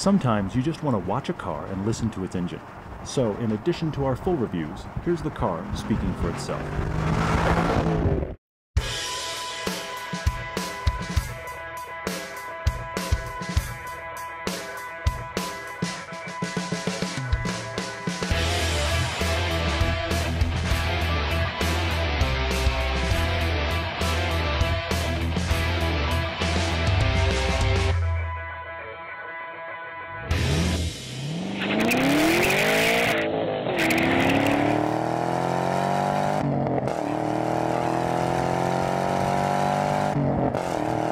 Sometimes you just want to watch a car and listen to its engine. So, in addition to our full reviews, here's the car speaking for itself. you